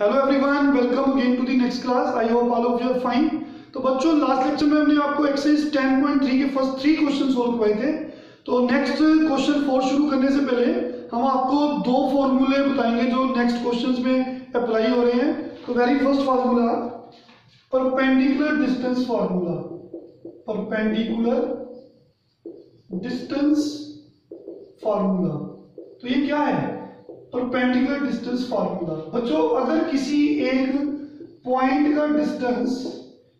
Hello everyone welcome again to the next class I hope all of you are fine तो बच्चों last lecture में हमने आपको exercise 10.3 के फ़र्स्ट थ्री क्वेश्चन सोल्व करवाए थे। तो नेक्स्ट क्वेश्चन फोर शुरू करने से पहले हम आपको दो फॉर्मूले बताएँगे जो नेक्स्ट क्वेश्चंस में अप्लाई हो रहे हैं। तो very first formula perpendicular distance formula perpendicular distance formula तो ये क्या है? परपेंडिकुलर डिस्टेंस फार्मूला बच्चों, अगर किसी एक पॉइंट का डिस्टेंस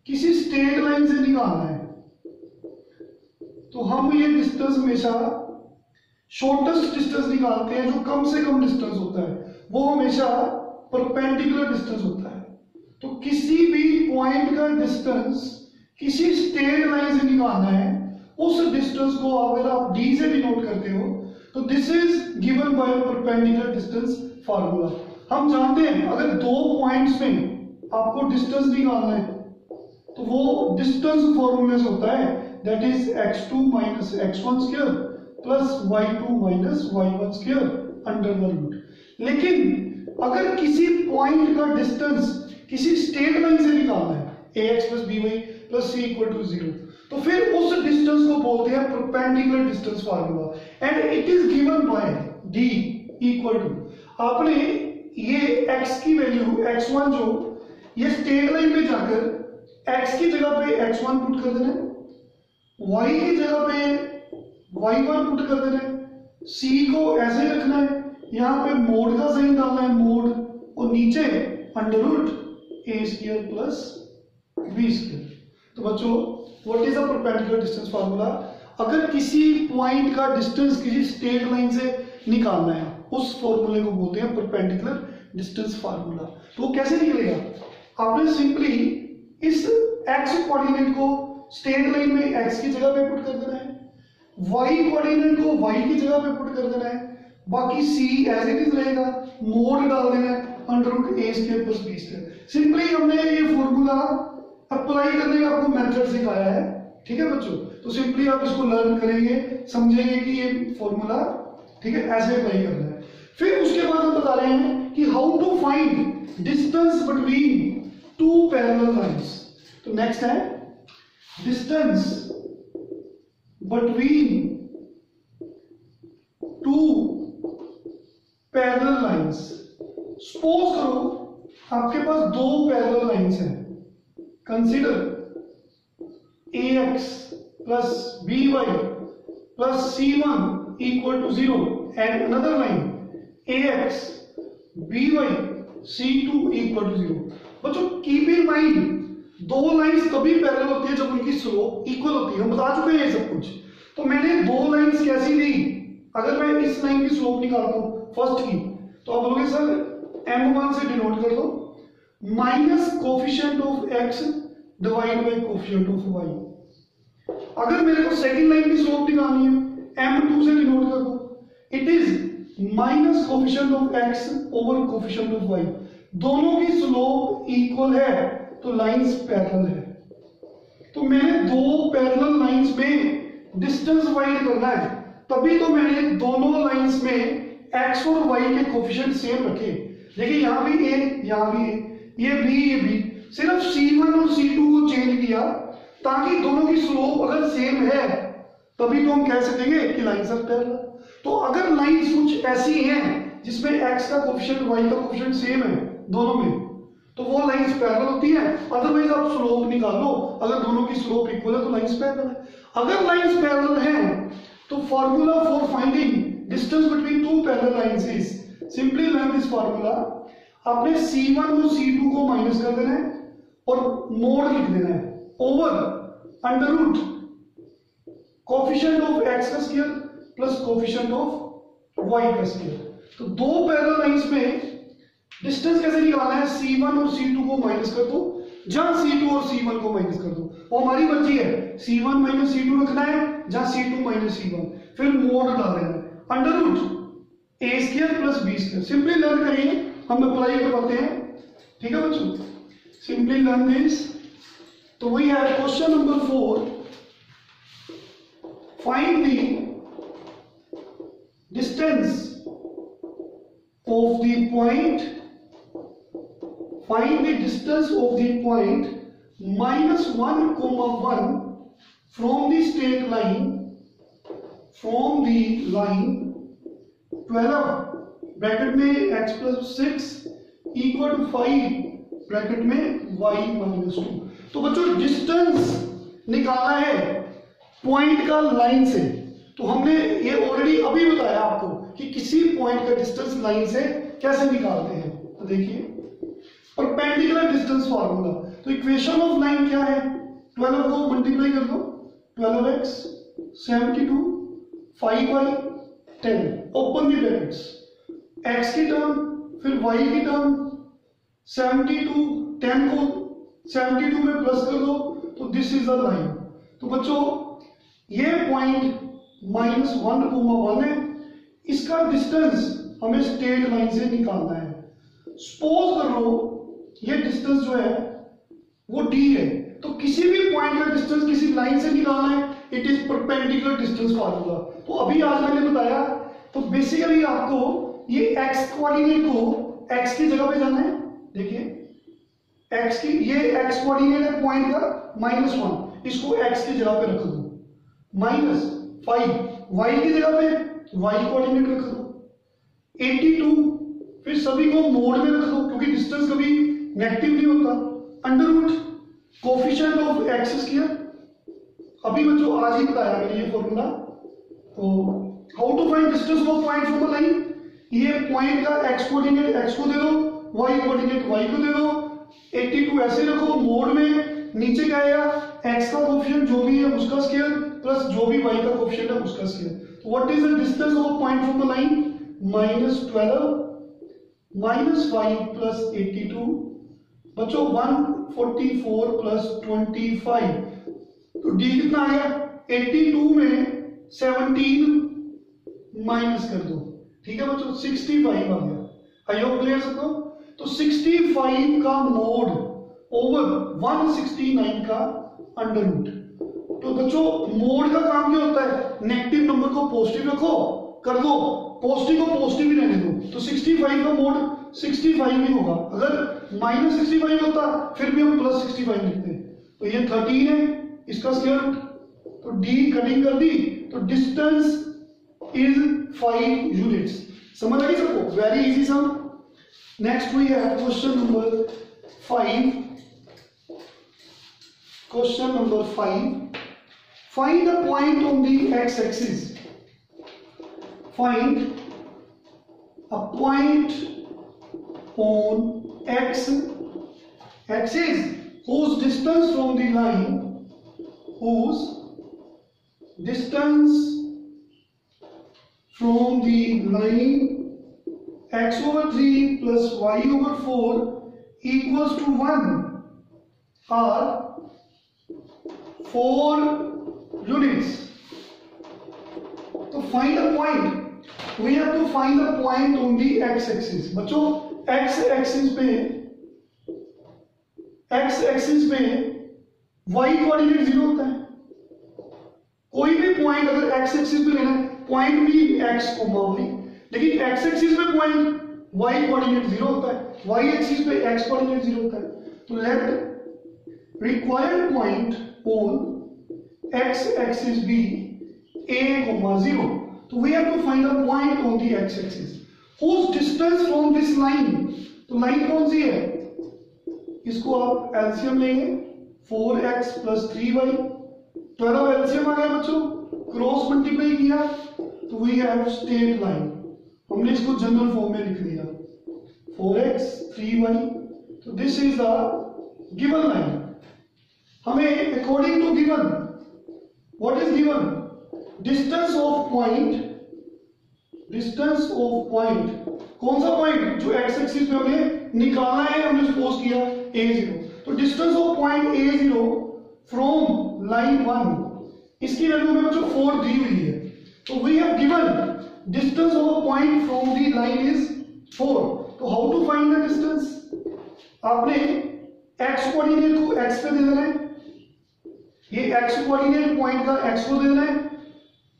किसी स्ट्रेट लाइन से निकालना है तो हम ये डिस्टेंस हमेशा शॉर्टेस्ट डिस्टेंस निकालते हैं, जो कम से कम डिस्टेंस होता है। वो हमेशा परपेंडिकुलर डिस्टेंस होता है। तो किसी भी पॉइंट का डिस्टेंस किसी स्ट्रेट लाइन से निकालना है, उस डिस्टेंस को अगर आप डी से डिनोट करते हो तो this is given by perpendicular distance formula हम जानते हैं, अगर दो पॉइंट्स में आपको डिस्टेंस निकालना है तो वो डिस्टेंस फॉर्मूले से होता है that is x2 two minus x one square plus y two minus y one square under the root लेकिन अगर किसी पॉइंट का डिस्टेंस किसी स्टेट लाइन से निकालना है सी इक्वल टू ज़ीरो तो फिर उस डिस्टेंस को बोलते हैं perpendicular distance formula and it is given by d equal to आपने ये x की वैल्यू x1 जो, ये स्ट्रेट लाइन पे जाकर x की जगह पे x1 पुट कर देना y की जगह पे y1 पुट कर देना c को ऐसे ही रखना है। यहाँ पे मोड का साइन डालना है मोड और नीचे under root A square plus B square तो बच्चों what is a perpendicular distance formula अगर किसी पॉइंट का डिस्टेंस किसी स्ट्रेट लाइन से निकालना है, उस फॉर्मूले को बोलते हैं परपेंडिकुलर डिस्टेंस फार्मूला तो वो कैसे निकलेगा? आपने सिंपली इस एक्स कोऑर्डिनेट को स्ट्रेट लाइन में एक्स की जगह पे पुट कर देना है वाई कोऑर्डिनेट को वाई की जगह पे पुट कर देना है, बाकी सी एज इट इज़ रहेगा मोड डाल देना है under root A square plus B square simply हमने ये फॉर्मूला अप्लाई करने का आपको मेथड सिखाया है। ठीक है बच्चों? तो सिंपली आप इसको लर्न करेंगे, समझेंगे कि ये फॉर्मूला ठीक है, ऐसे अप्लाई करना है। फिर उसके बाद हम बता रहे हैं कि how to find distance between two parallel lines तो नेक्स्ट है distance between two parallel lines suppose करो, आपके पास दो पैरेलल लाइंस हैं। Consider ax plus by plus c1 equal to 0 and another line ax by c2 equal to 0 बच्चों keep in mind दो lines तभी पैरेलल होती है जब उनकी स्लोप इक्वल होती है। हम बता चुके हैं ये सब कुछ। तो मैंने दो लाइंस कैसी दी? अगर मैं इस लाइन की स्लोप निकालता हूँ फ़र्स्ट की तो आप बोलोगे, सर एम वन से डिनोट कर दो। Minus coefficient of x divide by coefficient of y. अगर मेरे को सेकंड लाइन की स्लोप निकालनी है एम टू से डिनोट कर दो it is minus coefficient of x over coefficient of y दोनों की स्लोप इक्वल है तो लाइंस पैरेलल है। तो मैंने दो पैरेलल लाइंस में डिस्टेंस वाइड करना है, तभी तो मैंने दोनों लाइंस में एक्स और वाई के कोफिशियंट सेम रखे। देखिए यहाँ भी ए यहाँ भी ए ये बी ये बी सिर्फ़ C1 और C2 को चेंज किया ताकि दोनों की स्लोप अगर सेम है, तभी तो हम कह सकेंगे कि लाइंस आर पैरेलल तो अगर लाइंस कुछ ऐसी हैं जिसमें x का कोफिशिएंट y का कोफिशिएंट सेम है दोनों में तो वो लाइंस पैरेलल होती है। अदरवाइज़ आप स्लोप निकालो। अगर दोनों की स्लोप इक्वल है तो लाइंस पैरेलल है। अगर लाइंस पैरेलल हैं तो formula for finding distance between two parallel lines is simply learn this formula आपने C1 और C2 को माइनस कर देना है और मोड लिख देना है। Over under root coefficient of x का square plus coefficient of y का स्क्वायर तो दो पैरेलल लाइंस में डिस्टेंस कैसे निकालना है? C1 और C2 को माइनस कर दो, जहाँ C2 और C1 को माइनस कर दो। वो हमारी मर्ज़ी है। C1 माइनस C2 रखना है, जहाँ C2 माइनस C1 फिर मोड डाल देना under root A square plus B square simply learn करिए हम अप्लाई करते हैं। ठीक है बच्चों? सिंपली लर्न दिस तो वही है question number four find the distance of the point find the distance of the point minus one comma one from the straight line from the line twelve bracket में x plus six equal to five bracket में y minus two तो बच्चों distance निकालना है point का line से। तो हमने ये ऑलरेडी अभी बताया आपको कि किसी पॉइंट का डिस्टेंस लाइन से कैसे निकालते हैं। तो देखिए परपेंडिकुलर डिस्टेंस फार्मूला तो इक्वेशन ऑफ़ लाइन क्या है? 12 को मल्टीप्लाई कर दो। 12x 72 5y 10 open the brackets x की टर्म फिर y की टर्म 72 10 को 72 में प्लस कर दो तो दिस इज़ द लाइन तो बच्चों, ये point minus one comma one है। इसका डिस्टेंस हमें स्टेट लाइन से निकालना है। सपोज़ कर लो, ये डिस्टेंस जो है, वो d है। तो किसी भी पॉइंट का डिस्टेंस किसी लाइन से निकालना है it is perpendicular distance formula तो अभी आज मैंने बताया तो बेसिकली आपको ये x कोऑर्डिनेट को x की जगह पे जाना है। देखिए, x की, ये x कोऑर्डिनेट है पॉइंट का माइनस वन इसको x की जगह पे रख दो। माइनस फाइव y की जगह पे y कोऑर्डिनेट रख दो। 82 फिर सभी को मोड में रख दो, क्योंकि डिस्टेंस कभी नेगेटिव नहीं होता। Under root coefficient of x square अभी बच्चों, आज ही बताया मैंने ये फॉर्मूला तो how to find distance of point from a line ये पॉइंट का एक्स कोऑर्डिनेट एक्स को दे दो वाई कोऑर्डिनेट वाई को दे दो। 82 ऐसे रखो मोड में नीचे क्या आएगा एक्स का कोफिशिएंट जो भी है उसका स्क्वायर प्लस जो भी वाई का कोफिशिएंट है उसका स्क्वायर तो what is the distance of point from the line minus twelve minus five plus eighty two बच्चों one forty four plus twenty five तो डी कितना आ गया एट्टी टू में सेवनटीन माइनस कर दो। ठीक है बच्चों? सिक्सटी फाइव आ गया। आई होप क्लियर सबको? तो सिक्सटी फाइव का mod over one sixty nine का अंडर रूट तो बच्चों मोड का काम क्या होता है? नेगेटिव नंबर को पॉजिटिव रखो, कर दो पॉजिटिव को पॉजिटिव ही रहने दो। तो 65 का मोड 65 ही होगा। अगर माइनस सिक्सटी फाइव होता, फिर भी हम प्लस सिक्सटी फाइव लिखते तो ये 13 है, इसका स्क्वायर तो डी कटिंग कर दी तो डिस्टेंस इज़ 5 यूनिट्स समझ आई सबको very easy sum next we have question number 5 question number 5 find a point on the x axis find a point on x axis whose distance from the line whose distance from the line x over 3 plus y over 4 equals to 1 or 4 units. तो find a point we have to find a point on the x axis बच्चों पे x axis पे y coordinate zero है। कोई भी point अगर x axis पे लेना है पॉइंट भी एक्स कोमा वाई लेकिन एक्स एक्सिस पे पॉइंट वाई कोऑर्डिनेट ज़ीरो होता है। वाई एक्सिस पे एक्स कोऑर्डिनेट ज़ीरो होता है। तो let required point on x axis be a comma 0 so we have to find a point on the x axis whose distance from this line? तो line कौन सी है? इसको आप एलसीएम लेंगे। 4x plus three y twelve LCM आ गया बच्चों। Cross multiply किया। तो वी हैव स्टेट लाइन हमने इसको जनरल फॉर्म में लिख दिया. 4x 3y तो this is the given line हमें according to given what is given distance of point distance of point कौन सा पॉइंट जो एक्स एक्सिस पे हमें निकालना है, हमने सपोज़ किया ए ज़ीरो तो distance of point a zero from line one इसकी वैल्यू में बच्चों फोर दी हुई है. तो we have given distance of a point from the line is four तो how to find the distance आपने एक्स कोऑर्डिनेट को एक्स पे दे देना है। ये x कोऑर्डिनेट पॉइंट का x को दे देना है।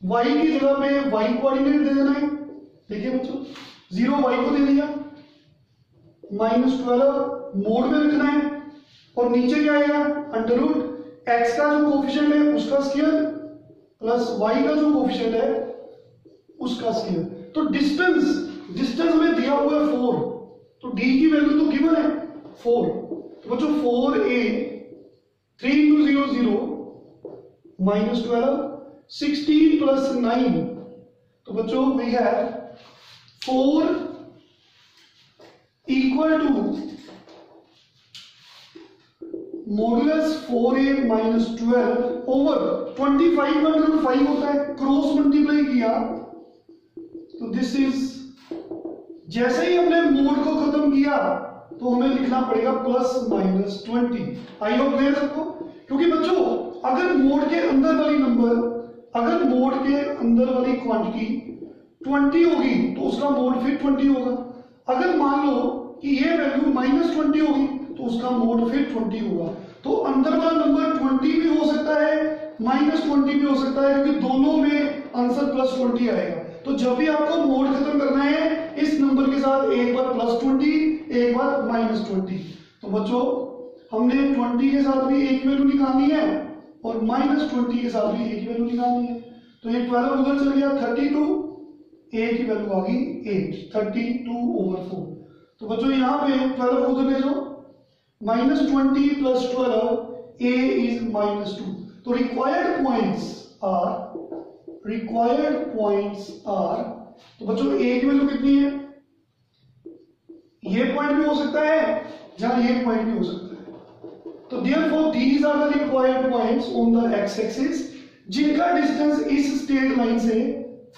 y की जगह पे y कोऑर्डिनेट दे देना है। देखिए बच्चों ज़ीरो y को दे दिया। माइनस ट्वेल्व मोड में रखना है। और नीचे क्या आएगा? अंडर रूट एक्स का जो कोफिशियंट है, उसका स्केयर प्लस वाई का जो कोफिशियंट है, उसका स्केयर तो डिस्टेंस डिस्टेंस हमें दिया हुआ है फोर तो डी की वैल्यू तो गिवन है फोर तो बच्चों four a three into zero zero minus twelve sixteen plus nine तो बच्चों we have four equal to modulus four a minus twelve over twenty five under five होता है। क्रॉस मल्टीप्लाई किया। तो दिस इज़ जैसे ही हमने मोड को खत्म किया तो हमें लिखना पड़ेगा plus minus twenty I hope clear सबको? क्योंकि बच्चों, अगर मोड के अंदर वाली नंबर अगर मोड के अंदर वाली क्वांटिटी ट्वेंटी होगी तो उसका मोड फिर ट्वेंटी होगा। अगर मान लो कि ये वैल्यू माइनस ट्वेंटी होगी तो उसका मोड फिर ट्वेंटी होगा। तो अंदर वाला नंबर ट्वेंटी भी हो सकता है माइनस ट्वेंटी भी हो सकता है, क्योंकि दोनों में आंसर प्लस ट्वेंटी आएगा। तो जब भी आपको मोड खत्म करना है, इस नंबर के साथ एक बार प्लस ट्वेंटी एक बार माइनस ट्वेंटी तो बच्चों, हमने ट्वेंटी के साथ भी एक वैल्यू निकालनी है और माइनस ट्वेंटी के साथ भी एक वैल्यू निकालनी है। तो ये ट्वेल्व उधर चल गया थर्टी टू ए की वैल्यू आ गई eight thirty two over four तो बच्चों, यहाँ पे ट्वेल्व उधर भेजो। Minus twenty plus twelve a is minus two तो required points are required points are तो बच्चों ए की वैल्यू कितनी है? ये पॉइंट भी हो सकता है, जहाँ ये पॉइंट भी हो सकता है। तो therefore these are the required points on the x axis जिनका डिस्टेंस इस स्ट्रेट लाइन से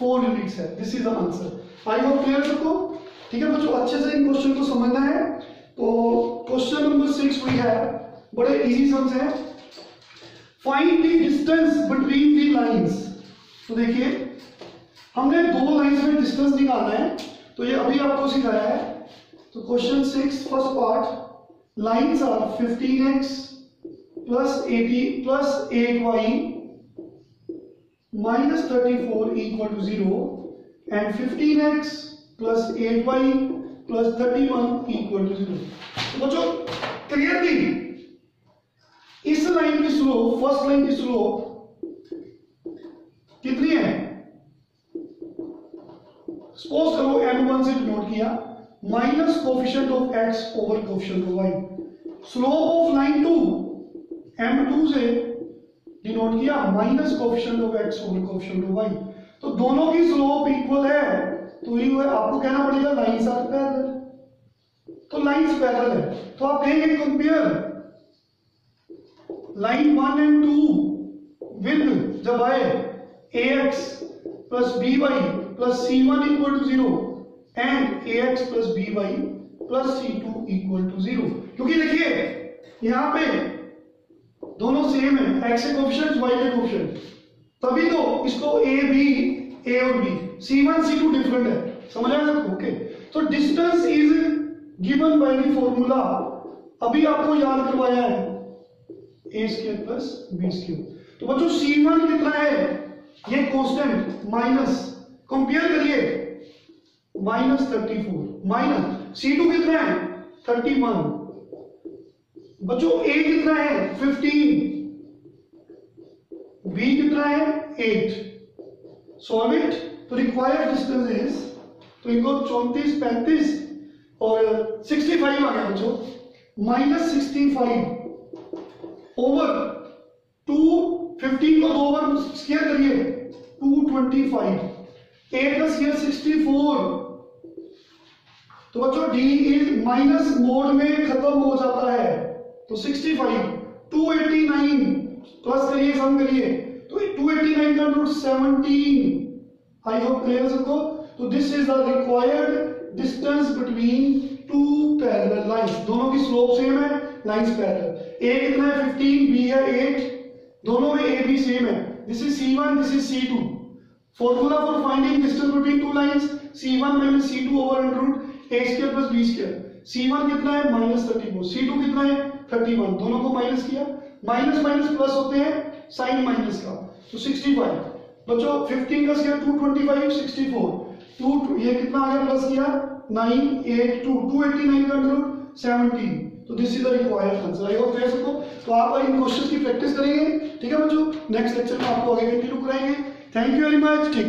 4 यूनिट्स है। This is the answer I hope clear सबको ठीक है, बच्चों, अच्छे से इन क्वेश्चन को समझना है। तो क्वेश्चन नंबर सिक्स वी है बड़े इजी सम्स है. Find the distance between the lines तो देखिए, हमने दो लाइंस में डिस्टेंस निकालना है। तो ये अभी आपको सिखाया है। तो question six first part lines are 15x plus 80 plus 8y minus 34 equal to 0 and 15x plus 8y plus 31 equal to 0 तो बच्चों क्लियरली इस लाइन की स्लोप फ़र्स्ट लाइन की स्लोप कितनी है? सपोज़ करो एम वन से डिनोट किया। Minus coefficient of x over coefficient of y slope of line two m two से डिनोट किया। Minus coefficient of x over coefficient of y तो दोनों की स्लोप इक्वल है। तो ये आपको कहना पड़ेगा लाइन साथ पैरेलल तो लाइंस पैरेलल है। तो आप कहेंगे compare line one and two with जब आए a x plus b y plus c one equal to zero and a x plus b y plus c two equal to zero क्योंकि देखिए, यहाँ पे दोनों सेम है एक्स एक option Y के कोफिशिएंट तभी तो इसको ए बी ए और b c one c two different है। समझ आया सबको ओके तो distance is given by formula अभी आपको याद करवाया है। A square plus b square तो बच्चों सी वन कितना है? ये कांस्टेंट माइनस कंपेयर करिए। Minus thirty four minus c two कितना है? थर्टी वन बच्चों ए कितना है? फिफ्टीन बी कितना है? एट सॉल्व इट तो रिक्वायर्ड डिस्टेंस इज़ तो इनको चौंतीस पैंतीस और सिक्सटी फाइव आ गया बच्चों। Minus sixty five. Over two fifteen को दो बार स्केयर करिए। टू ट्वेंटी फाइव एट का स्केयर सिक्सटी फोर तो बच्चों डी इज़ माइनस मोड में खत्म हो जाता है। तो 65 289 प्लस करिए सम करिए। तो 289 का रूट 17 आई होप क्लियर सबको? तो this is the required distance between two parallel lines दोनों की स्लोप सेम है लाइंस पैरेलल ए कितना है? 15 बी है 8 दोनों में ए बी सेम है. This is C1 this is C2 formula for finding distance between two lines C1 minus C2 over under root a square a2 plus b2 C1 कितना है? -34 C2 कितना है? 31 दोनों को माइनस किया। माइनस माइनस प्लस होते हैं साइन माइनस का। तो 65 बच्चों 15 का स्क्वायर 225 64 टू टू, ये कितना आ गया? प्लस किया? Nine eight two two eighty nine का अंडररूट सेवनटीन तो this is the required answer I hope guys तो आप इन क्वेश्चन की प्रैक्टिस करेंगे। ठीक है बच्चों? नेक्स्ट लेक्चर में आपको आगे कंटिन्यू कराएँगे। थैंक यू वेरी मच ठीक